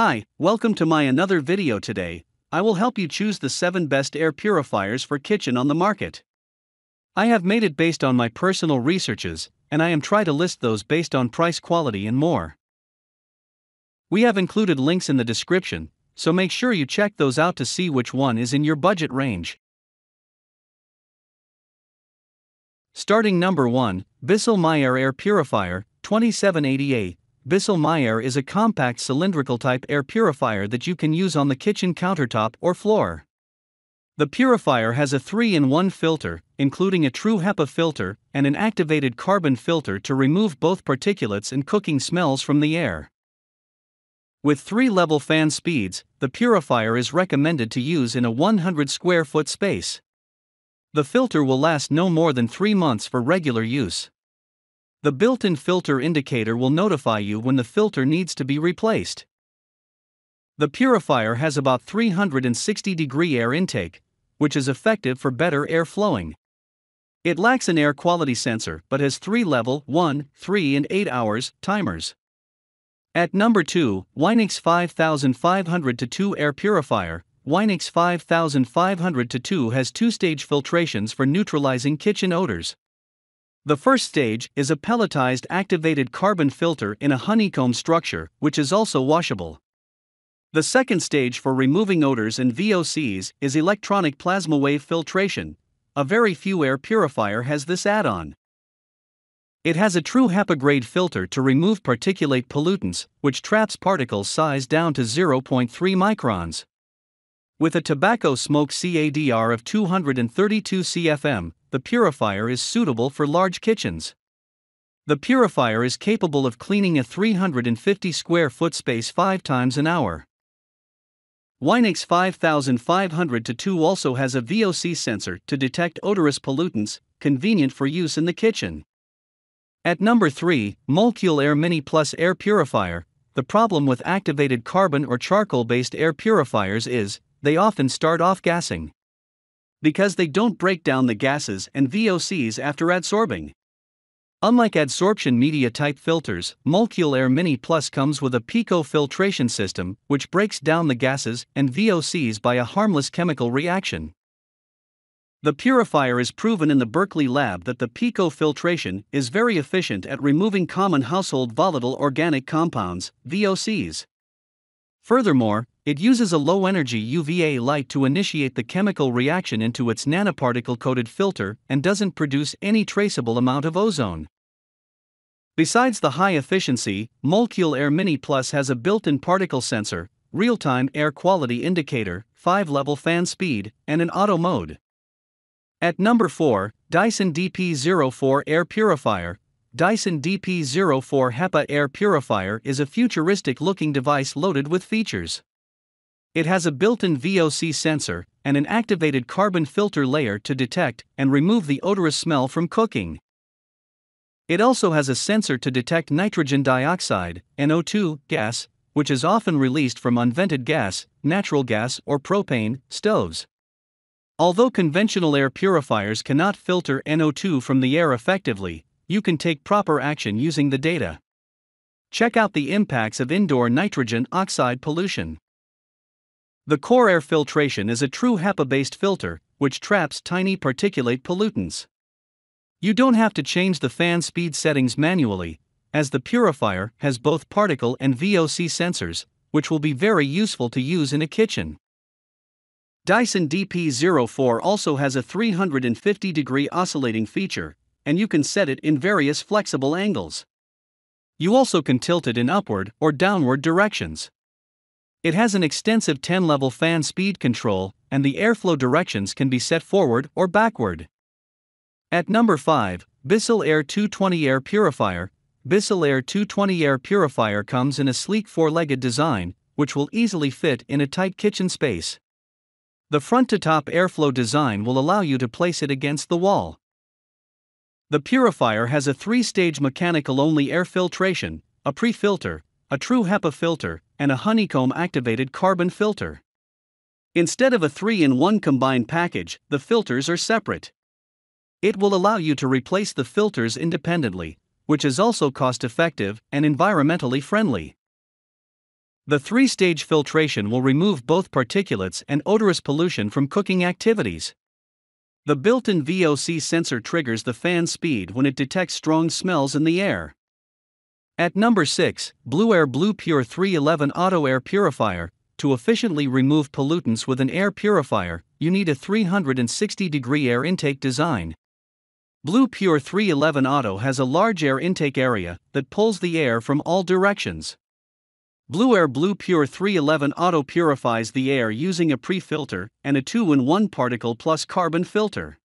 Hi, welcome to my another video today. I will help you choose the 7 best air purifiers for kitchen on the market. I have made it based on my personal researches, and I am try to list those based on price quality and more. We have included links in the description, so make sure you check those out to see which one is in your budget range. Starting number 1, Bissell MyAir Air Purifier, 2788. Bissell MyAir is a compact cylindrical type air purifier that you can use on the kitchen countertop or floor. The purifier has a 3 in 1 filter, including a true HEPA filter and an activated carbon filter to remove both particulates and cooking smells from the air. With three level fan speeds, the purifier is recommended to use in a 100 square foot space. The filter will last no more than three months for regular use. The built in filter indicator will notify you when the filter needs to be replaced. The purifier has about 360 degree air intake, which is effective for better air flowing. It lacks an air quality sensor but has three level 1, 3, and 8 hours timers. At number 2, Winix 5500 2 Air Purifier. Winix 5500 2 has two stage filtrations for neutralizing kitchen odors. The first stage is a pelletized activated carbon filter in a honeycomb structure, which is also washable. The second stage for removing odors and VOCs is electronic plasma wave filtration. A very few air purifier has this add on. It has a true HEPA grade filter to remove particulate pollutants, which traps particles size down to 0.3 microns. With a tobacco smoke CADR of 232 CFM, the purifier is suitable for large kitchens. The purifier is capable of cleaning a 350 square foot space 5 times an hour. Winix 5500 2 also has a VOC sensor to detect odorous pollutants, convenient for use in the kitchen. At number 3, Molekule Air Mini Plus Air Purifier. The problem with activated carbon or charcoal based air purifiers is, they often start off gassing. Because they don't break down the gases and VOCs after adsorbing. Unlike adsorption media type filters, Molekule Air Mini Plus comes with a PECO filtration system, which breaks down the gases and VOCs by a harmless chemical reaction. The purifier is proven in the Berkeley lab that the PECO filtration is very efficient at removing common household volatile organic compounds, VOCs. Furthermore, it uses a low energy UVA light to initiate the chemical reaction into its nanoparticle coated filter and doesn't produce any traceable amount of ozone. Besides the high efficiency, Molekule Air Mini Plus has a built in particle sensor, real time air quality indicator, 5 level fan speed, and an auto mode. At number 4, Dyson DP04 Air Purifier. Dyson DP04 HEPA Air Purifier is a futuristic looking device loaded with features. It has a built in VOC sensor and an activated carbon filter layer to detect and remove the odorous smell from cooking. It also has a sensor to detect nitrogen dioxide, NO2, gas, which is often released from unvented gas, natural gas, or propane stoves. Although conventional air purifiers cannot filter NO2 from the air effectively, you can take proper action using the data. Check out the impacts of indoor nitrogen oxide pollution. The core air filtration is a true HEPA based filter, which traps tiny particulate pollutants. You don't have to change the fan speed settings manually, as the purifier has both particle and VOC sensors, which will be very useful to use in a kitchen. Dyson DP04 also has a 350 degree oscillating feature, and you can set it in various flexible angles. You also can tilt it in upward or downward directions. It has an extensive 10 level fan speed control, and the airflow directions can be set forward or backward. At number 5, Bissell Air 220 Air Purifier. Bissell Air 220 Air Purifier comes in a sleek four legged design, which will easily fit in a tight kitchen space. The front to top airflow design will allow you to place it against the wall. The purifier has a three stage mechanical only air filtration, a pre filter, a true HEPA filter, and a honeycomb activated carbon filter. Instead of a 3 in 1 combined package, the filters are separate. It will allow you to replace the filters independently, which is also cost effective and environmentally friendly. The three stage filtration will remove both particulates and odorous pollution from cooking activities. The built in VOC sensor triggers the fan speed when it detects strong smells in the air. At number 6, Blueair Blue Pure 311 Auto Air Purifier. To efficiently remove pollutants with an air purifier, you need a 360 degree air intake design. Blue Pure 311 Auto has a large air intake area that pulls the air from all directions. Blueair Blue Pure 311 auto purifies the air using a pre filter and a 2 in 1 particle plus carbon filter.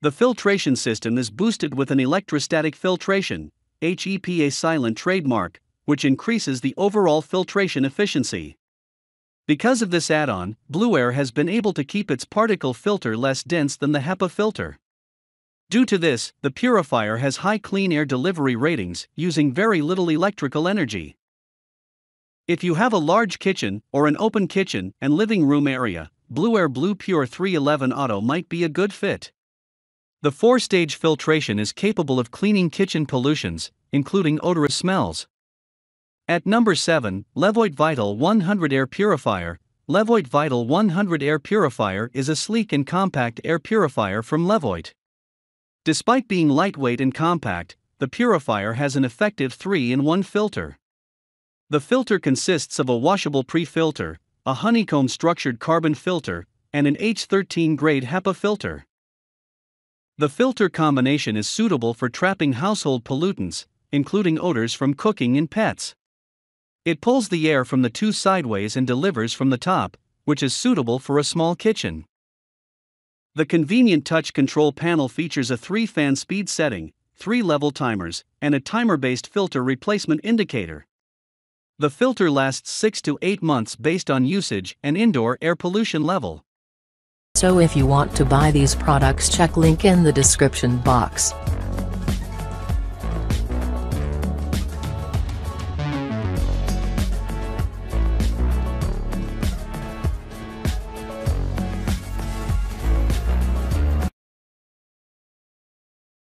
The filtration system is boosted with an electrostatic filtration, HEPASilent trademark, which increases the overall filtration efficiency. Because of this add on, Blueair has been able to keep its particle filter less dense than the HEPA filter. Due to this, the purifier has high clean air delivery ratings, using very little electrical energy. If you have a large kitchen or an open kitchen and living room area, Blueair Blue Pure 311 Auto might be a good fit. The four stage filtration is capable of cleaning kitchen pollutions, including odorous smells. At number 7, Levoit Vital 100 Air Purifier. Levoit Vital 100 Air Purifier is a sleek and compact air purifier from Levoit. Despite being lightweight and compact, the purifier has an effective 3 in 1 filter. The filter consists of a washable pre filter, a honeycomb structured carbon filter, and an H13 grade HEPA filter. The filter combination is suitable for trapping household pollutants, including odors from cooking and pets. It pulls the air from the two sideways and delivers from the top, which is suitable for a small kitchen. The convenient touch control panel features a 3 fan speed setting, 3 level timers, and a timer based filter replacement indicator. The filter lasts 6 to 8 months based on usage and indoor air pollution level. So if you want to buy these products check link in the description box.